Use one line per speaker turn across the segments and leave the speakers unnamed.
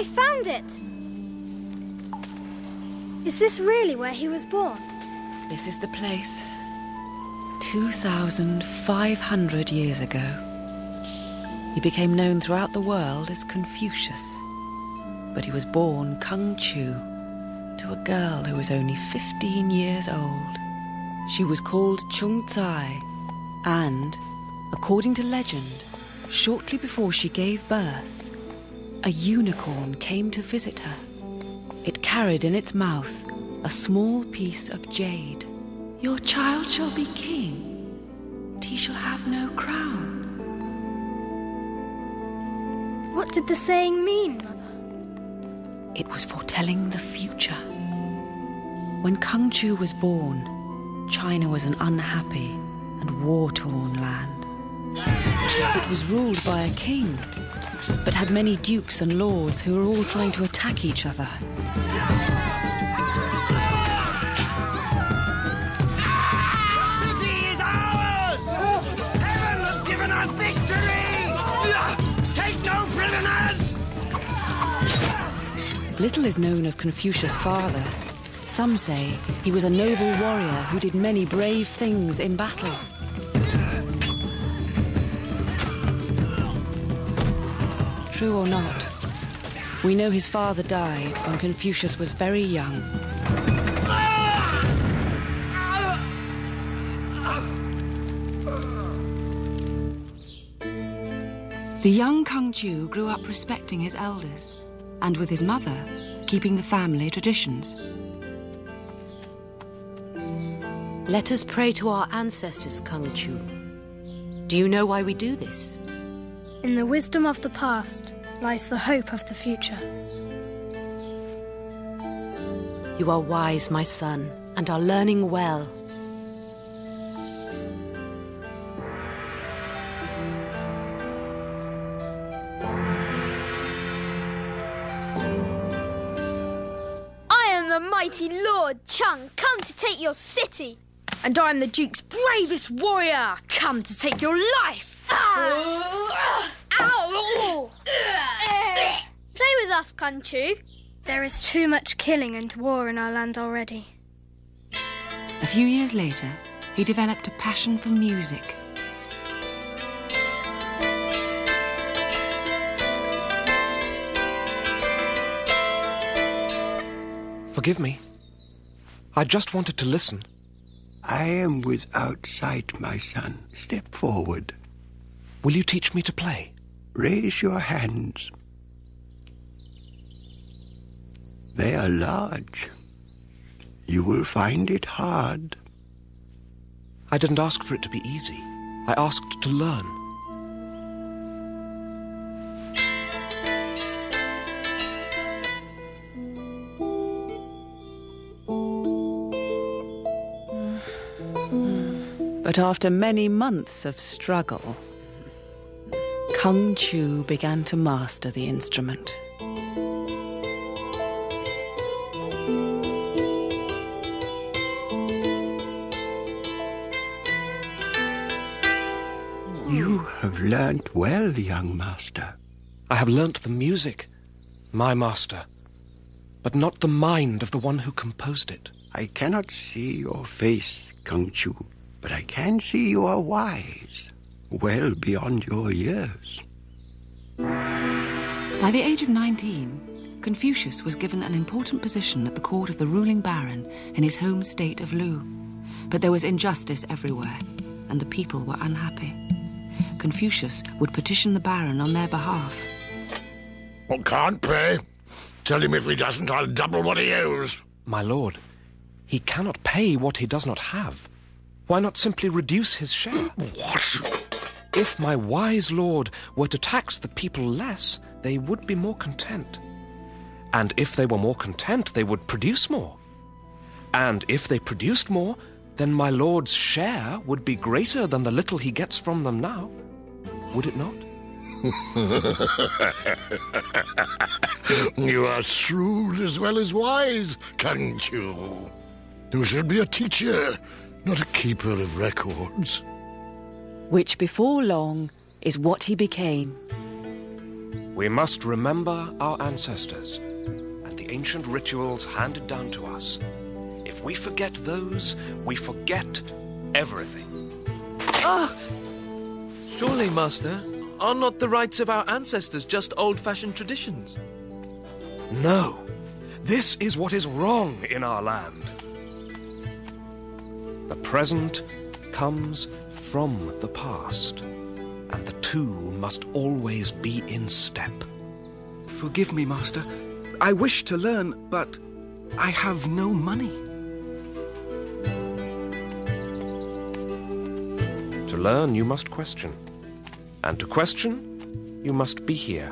I found it! Is this really where he was born?
This is the place. 2,500 years ago. He became known throughout the world as Confucius. But he was born Kung Chu to a girl who was only 15 years old. She was called Chung Tsai, and, according to legend, shortly before she gave birth, a unicorn came to visit her. It carried in its mouth a small piece of jade. Your child shall be king, but he shall have no crown.
What did the saying mean, Mother?
It was foretelling the future. When Kung Chu was born, China was an unhappy and war torn land. It was ruled by a king, but had many dukes and lords who were all trying to attack each other.
city is ours! Heaven has given us victory! Take no prisoners!
Little is known of Confucius' father. Some say he was a noble warrior who did many brave things in battle. True or not, we know his father died when Confucius was very young. The young Kung Chu grew up respecting his elders, and with his mother, keeping the family traditions.
Let us pray to our ancestors, Kung Chu. Do you know why we do this?
In the wisdom of the past lies the hope of the future.
You are wise, my son, and are learning well.
I am the mighty Lord Chung, come to take your city.
And I am the Duke's bravest warrior, come to take your life.
Ah! Ow! Play with us, Kung Chu.
There is too much killing and war in our land already.
A few years later, he developed a passion for music.
Forgive me. I just wanted to listen.
I am without sight, my son. Step forward.
Will you teach me to play?
Raise your hands. They are large. You will find it hard.
I didn't ask for it to be easy. I asked to learn.
But after many months of struggle, Kung Chu began to master the instrument.
You have learnt well, young master.
I have learnt the music, my master, but not the mind of the one who composed it.
I cannot see your face, Kung Chu, but I can see you are wise, well beyond your years.
By the age of 19, Confucius was given an important position at the court of the ruling baron in his home state of Lu. But there was injustice everywhere, and the people were unhappy. Confucius would petition the baron on their behalf.
I can't pay. Tell him if he doesn't, I'll double what he owes.
My lord, he cannot pay what he does not have. Why not simply reduce his share?
What?
If my wise lord were to tax the people less, they would be more content. And if they were more content, they would produce more. And if they produced more, then my lord's share would be greater than the little he gets from them now. Would it not?
You are shrewd as well as wise, Kung Chu. You should be a teacher, not a keeper of records.
Which before long is what he became.
We must remember our ancestors and the ancient rituals handed down to us. If we forget those, we forget everything.
Ah! Surely, Master, are not the rites of our ancestors just old fashioned traditions?
No. This is what is wrong in our land. The present comes from the past, and the two must always be in step.
Forgive me, Master. I wish to learn, but I have no money.
To learn, you must question. And to question, you must be here.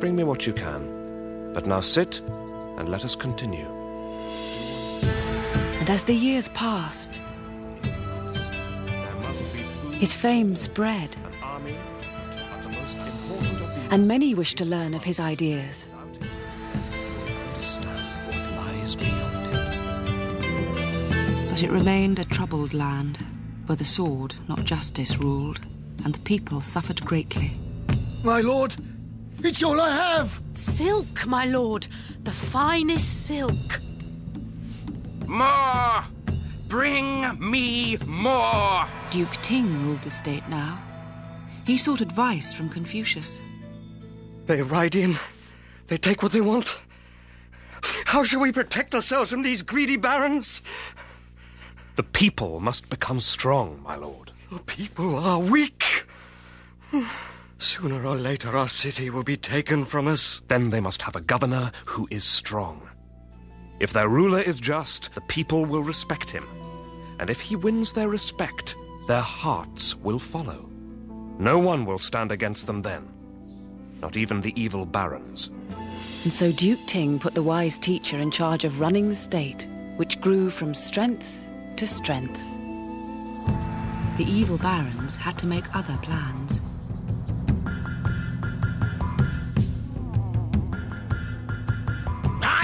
Bring me what you can. But now sit and let us continue.
And as the years passed, his fame spread, and many wished to learn of his ideas. But it remained a troubled land, where the sword, not justice, ruled, and the people suffered greatly.
My lord, it's all I have.
Silk, my lord, the finest silk.
More! Bring me more!
Duke Ting ruled the state now. He sought advice from Confucius.
They ride in. They take what they want. How shall we protect ourselves from these greedy barons?
The people must become strong, my lord.
The people are weak. Sooner or later, our city will be taken from us.
Then they must have a governor who is strong. If their ruler is just, the people will respect him. And if he wins their respect, their hearts will follow. No one will stand against them then. Not even the evil barons.
And so Duke Ting put the wise teacher in charge of running the state, which grew from strength to strength. The evil barons had to make other plans.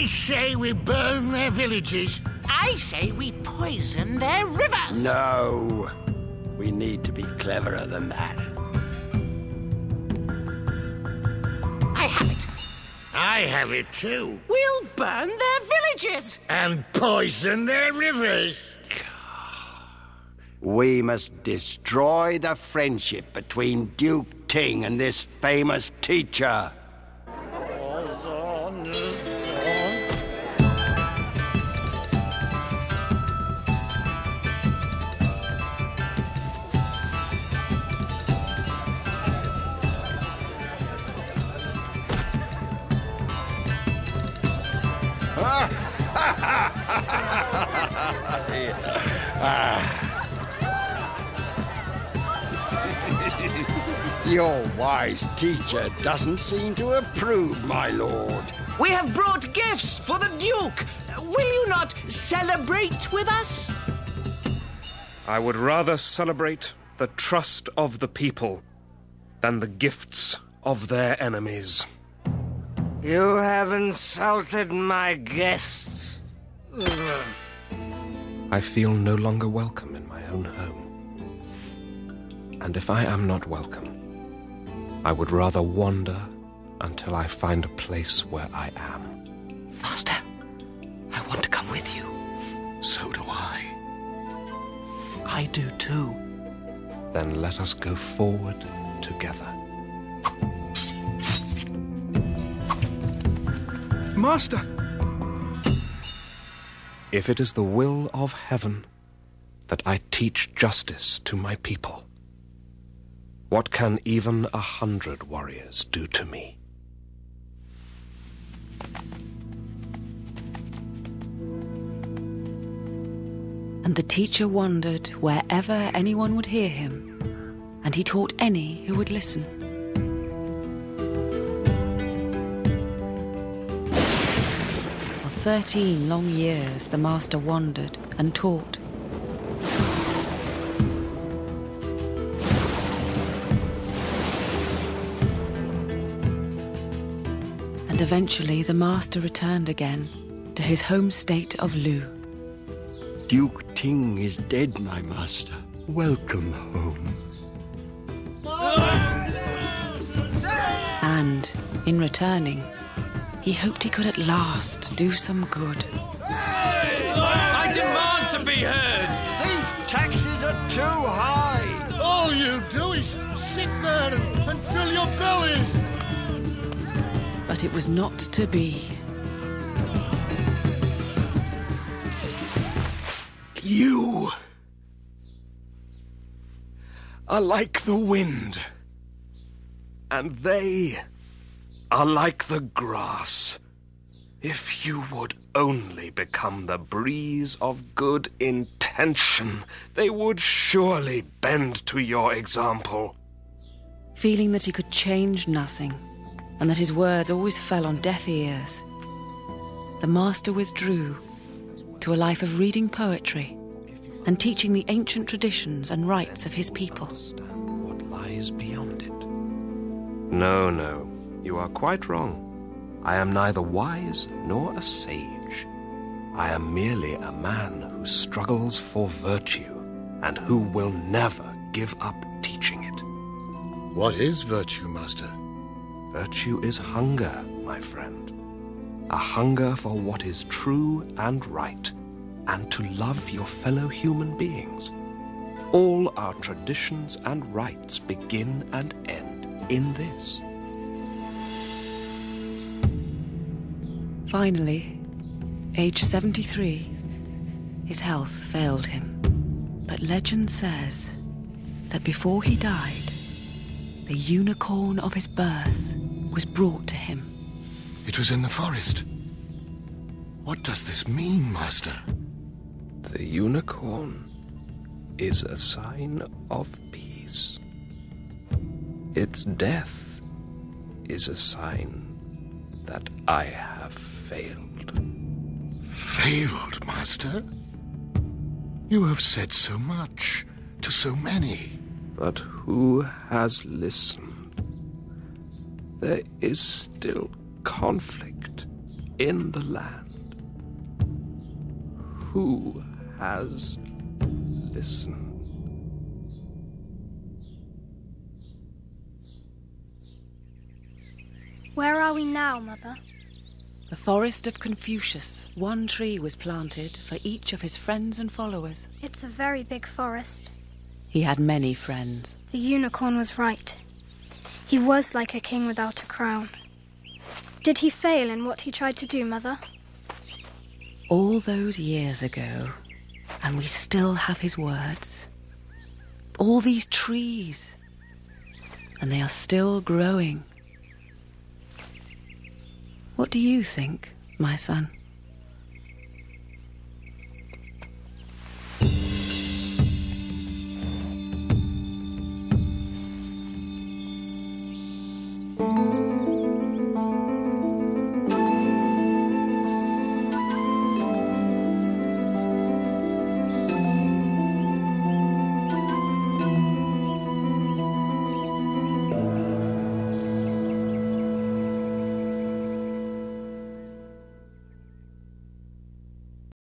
I say we burn their villages.
I say we poison their rivers.
No. We need to be cleverer than that.
I have it.
I have it too.
We'll burn their villages.
And poison their rivers.
We must destroy the friendship between Duke Ting and this famous teacher. Your wise teacher doesn't seem to approve, my lord.
We have brought gifts for the Duke. Will you not celebrate with us?
I would rather celebrate the trust of the people than the gifts of their enemies.
You have insulted my guests.
I feel no longer welcome in my own home. And if I am not welcome, I would rather wander until I find a place where I am.
Master, I want to come with you.
So do I.
I do too.
Then let us go forward together.
Master!
If it is the will of heaven that I teach justice to my people, what can even a hundred warriors do to me?
And the teacher wandered wherever anyone would hear him, and he taught any who would listen. For thirteen long years, the master wandered and taught. And eventually, the master returned again to his home state of Lu.
Duke Ting is dead, my master. Welcome home.
And in returning, he hoped he could at last do some good.
I demand to be heard!
These taxes are too high!
All you do is sit there and, and fill your bellies!
But it was not to be.
You are like the wind, and they are like the grass. If you would only become the breeze of good intention, they would surely bend to your example.
Feeling that he could change nothing, and that his words always fell on deaf ears, the master withdrew to a life of reading poetry and teaching the ancient traditions and rites of his people.
What lies beyond it? No, no, you are quite wrong. I am neither wise nor a sage. I am merely a man who struggles for virtue and who will never give up teaching it.
What is virtue, Master?
Virtue is hunger, my friend. A hunger for what is true and right, and to love your fellow human beings. All our traditions and rites begin and end in this.
Finally, age 73, his health failed him. But legend says that before he died, the unicorn of his birth was brought to him.
It was in the forest. What does this mean, Master?
The unicorn is a sign of peace. Its death is a sign that I have failed.
Failed, Master? You have said so much to so many.
But who has listened? There is still conflict in the land. Who has listened?
Where are we now, Mother?
The forest of Confucius. One tree was planted for each of his friends and followers.
It's a very big forest.
He had many friends.
The unicorn was right. He was like a king without a crown. Did he fail in what he tried to do, Mother?
All those years ago, and we still have his words. All these trees, and they are still growing. What do you think, my son?